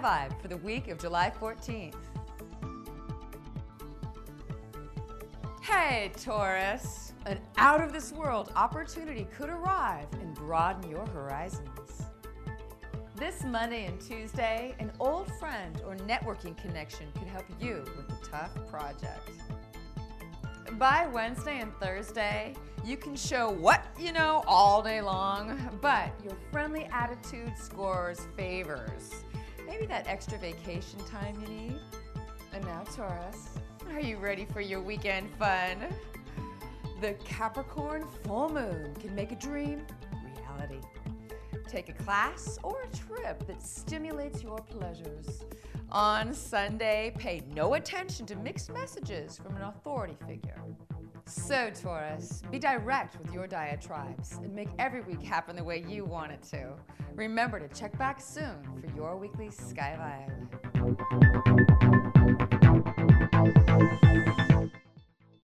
5 for the week of July 14th. Hey, Taurus! An out of this world opportunity could arrive and broaden your horizons. This Monday and Tuesday, an old friend or networking connection could help you with a tough project. By Wednesday and Thursday, you can show what you know all day long, but your friendly attitude scores favors. Maybe that extra vacation time you need. And now, Taurus, are you ready for your weekend fun? The Capricorn full moon can make a dream reality. Take a class or a trip that stimulates your pleasures. On Sunday, pay no attention to mixed messages from an authority figure. So, Taurus, be direct with your diatribes and make every week happen the way you want it to. Remember to check back soon for your weekly Sky Vibe.